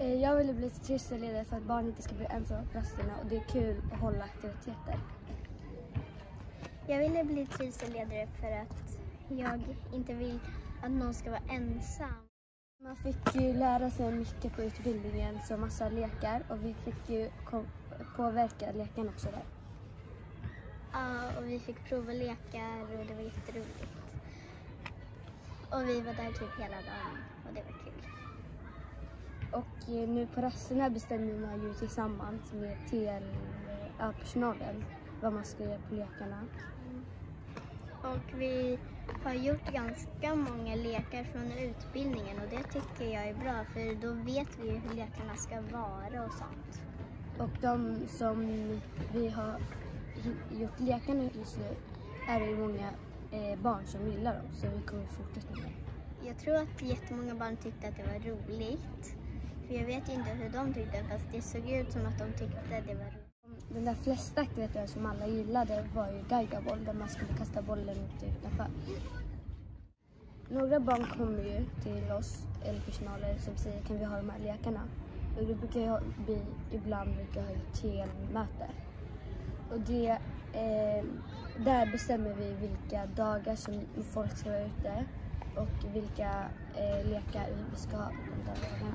Eh, Jag ville bli trivselledare för att barn inte ska bli ensamma på rasterna och det är kul att hålla aktiviteter. Jag ville bli trivselledare för att jag inte vill att någon ska vara ensam. Man fick ju lära sig mycket på utbildningen, så massa lekar och vi fick ju påverka leken också där. Ja, och vi fick prova lekar och det var jätteroligt. Och vi var där typ hela dagen och det var. Och eh, nu på rasterna bestämmer man ju tillsammans med TL-personalen vad man ska göra på lekarna. Och vi har gjort ganska många lekar från utbildningen och det tycker jag är bra för då vet vi hur lekarna ska vara och sånt. Och de som vi har gjort lekarna just nu är det ju många eh, barn som gillar dem så vi kommer fortsätta med det. Jag tror att jättemånga barn tyckte att det var roligt. För jag vet inte hur de tyckte fast det såg ut som att de tyckte det var roligt. Den där flesta aktiviteten som alla gillade var ju Gaigaboll där man skulle kasta bollen ut utanför. Några barn kommer ju till oss, eller personaler, som säger kan vi ha de här lekarna? Och det brukar vi ibland brukar ha ett TL-möte. Och det, eh, där bestämmer vi vilka dagar som folk ska vara ute och vilka eh, lekar vi ska ha de dagarna.